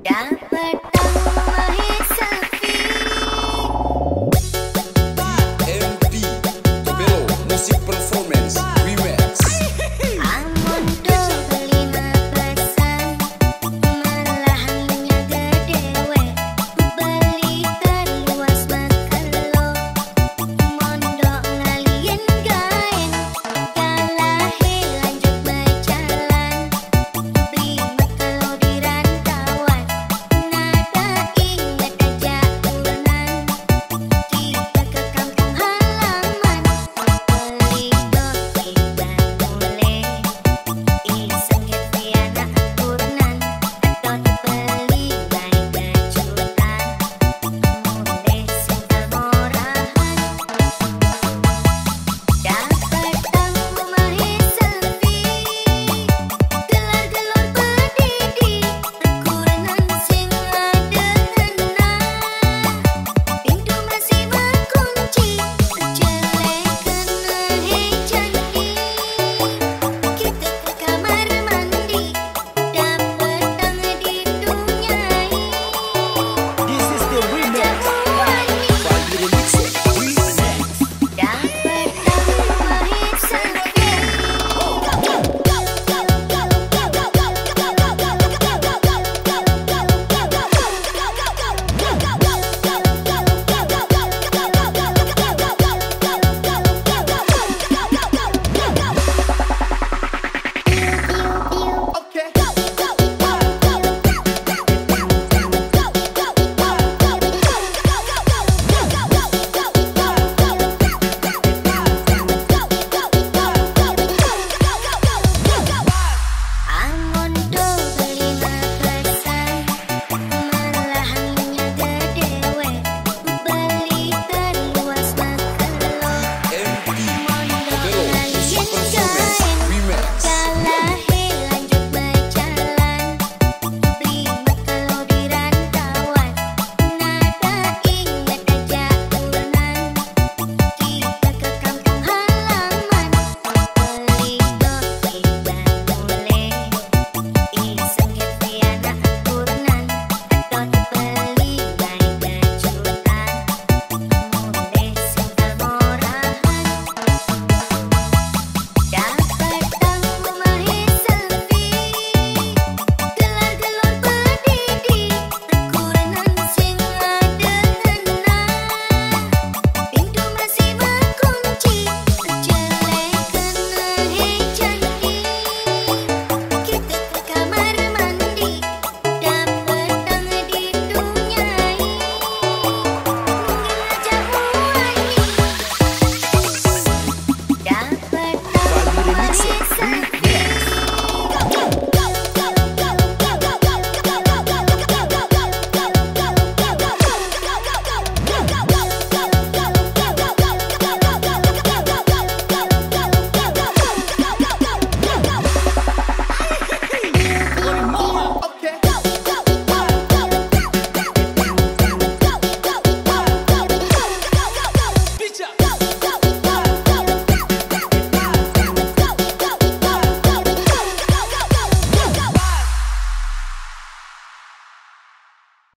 Dapat MD Tobelo